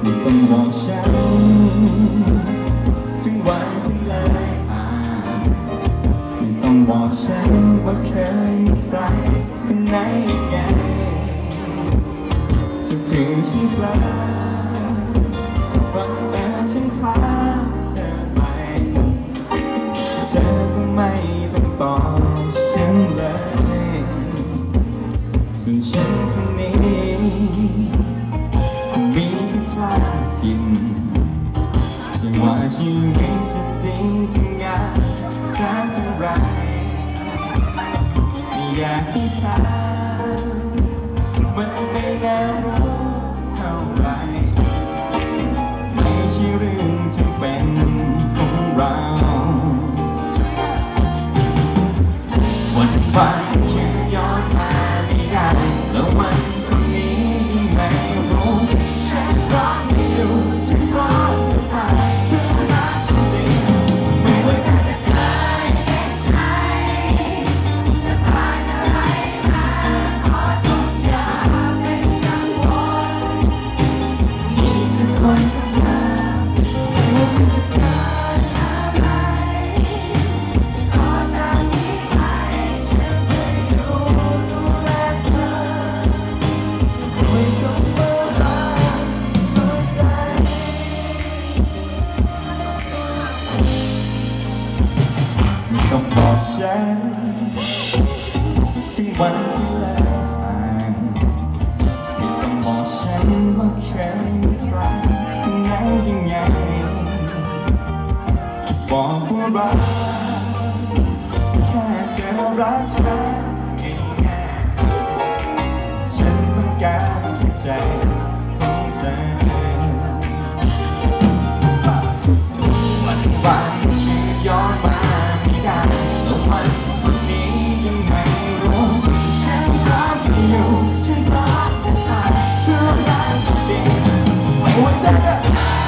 ไม่ต้องบอกฉันถึงวันที่เลยผ่านไม่ต้องบอกฉันว่าเคยมีใครคนไหนไงจะเพียงฉันเพลอบังเอิญฉันทักเธอไปเธอก็ไม่ ชีวิตจะดีจะงามสักเท่าไรอยากให้ถามมันไม่น่ารู้ วันที่แลกผ่านไม่ต้องบอกฉันว่าแคยมีใครนั้นยังไงบอกว่ารักแค่เธอรักฉันง่ายๆฉันต้องการแค่ใจของเธวันวันคือย้อนมาไม่ได้แล้วมัน Shut up!